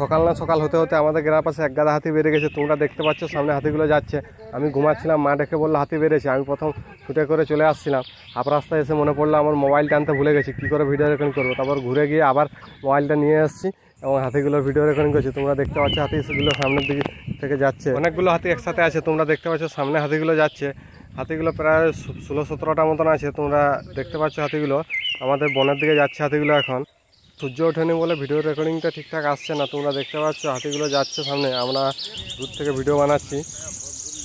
সকাল না সকাল হতে হতে আমাদের গ্রামের পাশে এক গাদা হাতি বেড়ে গেছে। তোমরা দেখতে পাচ্ছ, সামনে হাতিগুলো যাচ্ছে। আমি ঘুমাচ্ছিলাম, মা ডেকে বলল, হাতি বেড়েছে। আমি প্রথম ছুটে করে চলে আসছিলাম। হাফ রাস্তায় এসে মনে পড়ল, আমার মোবাইলটা আনতে ভুলে গেছি, কী করে ভিডিও রেকর্ডিং করব? তারপর ঘুরে গিয়ে আবার মোবাইলটা নিয়ে এসেছি এবং হাতিগুলোর ভিডিও রেকর্ডিং করছি। তোমরা দেখতে পাচ্ছ, হাতিগুলো সামনের দিকে থেকে যাচ্ছে। অনেকগুলো হাতি একসাথে আছে, তোমরা দেখতে পাচ্ছ, সামনে হাতিগুলো যাচ্ছে। হাতিগুলো প্রায় ষোলো সতেরোটা মতন আছে, তোমরা দেখতে পাচ্ছ হাতিগুলো। আমাদের বনের দিকে যাচ্ছে হাতিগুলো এখন। সূর্য ওঠেনি বলে ভিডিও রেকর্ডিংটা ঠিকঠাক আসছে না। তোমরা দেখতে পাচ্ছ, হাতিগুলো যাচ্ছে সামনে। আমরা দূর থেকে ভিডিও বানাচ্ছি।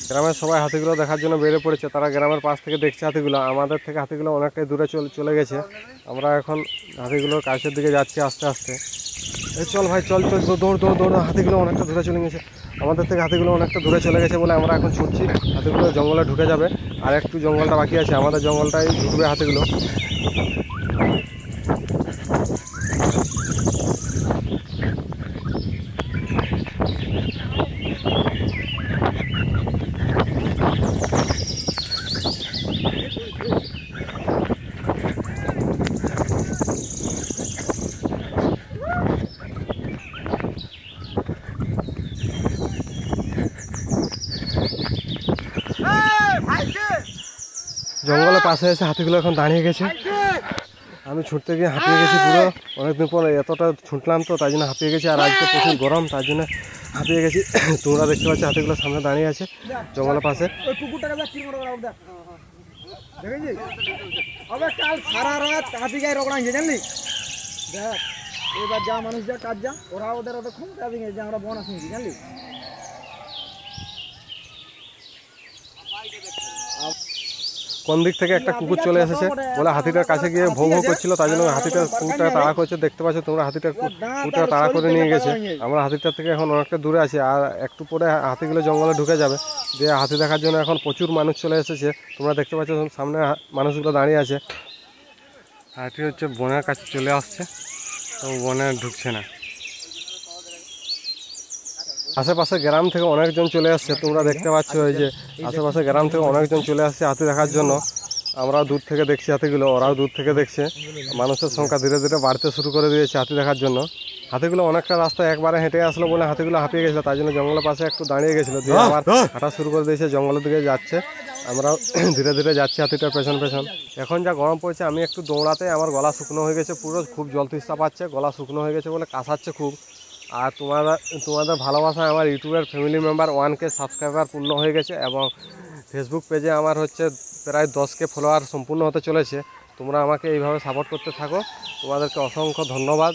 গ্রামের সবাই হাতিগুলো দেখার জন্য বেড়ে পড়েছে। তারা গ্রামের পাশ থেকে দেখছে হাতিগুলো। আমাদের থেকে হাতিগুলো অনেকটাই দূরে চলে চলে গেছে। আমরা এখন হাতিগুলোর কাছের দিকে যাচ্ছি আস্তে আস্তে। এই চল ভাই, চল চল, দৌড় দৌড় দৌড় হাতিগুলো অনেকটা দূরে চলে গেছে। আমাদের থেকে হাতিগুলো অনেকটা দূরে চলে গেছে বলে আমরা এখন ছুটছি। হাতিগুলো জঙ্গলে ঢুকে যাবে। আর একটু জঙ্গলটা বাকি আছে। আমাদের জঙ্গলটাই ঢুকবে হাতিগুলো। জঙ্গলের পাশে এসে হাতিগুলো এখন দাঁড়িয়ে গেছে। আমি ছুটতে গিয়ে হাঁপিয়ে গেছি পুরো। অনেকদিন পর এতটা ছুটলাম তো, তাই জন্য হাঁপিয়ে গেছি। আর আজকে প্রচুর গরম তার জন্য হাঁপিয়ে গেছি। তোমরা দেখতে পাচ্ছ হাতিগুলো সামনে দাঁড়িয়ে আছে জঙ্গলের পাশে। সারা রাত হাতি গায়ে দেখ, এবার যা মানুষ যা কাজ যা, ওরা ওদের ওদের ভেঙে যে আমরা বন আসিনি জানলি? কোন দিক থেকে একটা কুকুর চলে এসেছে? বলে হাতিটার কাছে গিয়ে ভৌ ভৌ করছিল, তাই জন্য হাতিটা কুকুরটা তাড়া করছে, দেখতে পাচ্ছ তোমরা হাতিটা কুকুরটা তাড়া করে নিয়ে গেছে। আমরা হাতিটার থেকে এখন অনেকটা দূরে আছি, আর একটু পরে হাতিগুলো জঙ্গলে ঢুকে যাবে। যে হাতি দেখার জন্য এখন প্রচুর মানুষ চলে এসেছে। তোমরা দেখতে পাচ্ছ সামনে মানুষগুলো দাঁড়িয়ে আছে। হাতি হচ্ছে বনের কাছে চলে আসছে, তো বনে ঢুকছে না। আশেপাশে গ্রাম থেকে অনেকজন চলে আসছে। তোমরা দেখতে পাচ্ছ এই যে আশেপাশে গ্রাম থেকে অনেকজন চলে আসছে হাতি দেখার জন্য। আমরা দূর থেকে দেখছি হাতিগুলো ওরাও দূর থেকে দেখছে। মানুষের সংখ্যা ধীরে ধীরে বাড়তে শুরু করে দিয়েছে হাতি দেখার জন্য। হাতিগুলো অনেকটা রাস্তা একবারে হেঁটে আসলো বলে হাতিগুলো হাঁপিয়ে গেছিল তাই জন্য জঙ্গলের পাশে একটু দাঁড়িয়ে গেছিল। দিয়ে আবার হাঁটা শুরু করে দিয়েছে জঙ্গলের দিকে যাচ্ছে। আমরাও ধীরে ধীরে যাচ্ছি হাতিটার পেছন পেছন। এখন যা গরম পড়ছে আমি একটু দৌড়াতে আমার গলা শুকনো হয়ে গেছে পুরো খুব জল তিস্তা পাচ্ছে গলা শুকনো হয়ে গেছে বলে কাঁসাচ্ছে খুব। আর তোমাদের তোমাদের ভালোবাসায় আমার ইউটিউবের ফ্যামিলি মেম্বার ওয়ানকে সাবস্ক্রাইবার পূর্ণ হয়ে গেছে এবং ফেসবুক পেজে আমার হচ্ছে প্রায় দশকে ফলোয়ার সম্পূর্ণ হতে চলেছে। তোমরা আমাকে এইভাবে সাপোর্ট করতে থাকো। তোমাদেরকে অসংখ্য ধন্যবাদ।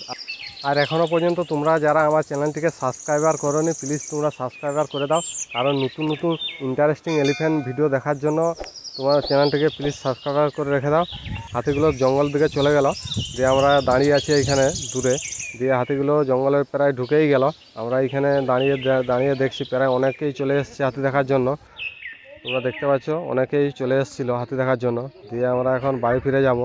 আর এখনও পর্যন্ত তোমরা যারা আমার চ্যানেলটিকে সাবস্ক্রাইবার করোনি প্লিজ তোমরা সাবস্ক্রাইবার করে দাও। কারণ নতুন নতুন ইন্টারেস্টিং এলিফ্যান্ট ভিডিও দেখার জন্য তোমার চ্যানেলটিকে প্লিজ সাবস্ক্রাইব করে রেখে দাও। হাতিগুলো জঙ্গল দিকে চলে গেল। দিয়ে আমরা দাঁড়িয়ে আছি এখানে দূরে। দিয়ে হাতিগুলো জঙ্গলের প্রায় ঢুকেই গেল। আমরা এইখানে দাঁড়িয়ে দাঁড়িয়ে দেখছি প্রায় অনেকেই চলে এসছে হাতি দেখার জন্য। তোমরা দেখতে পাচ্ছ, অনেকেই চলে এসেছিল হাতি দেখার জন্য। দিয়ে আমরা এখন বাড়ি ফিরে যাব।